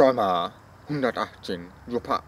ต่อมา118ปภาพ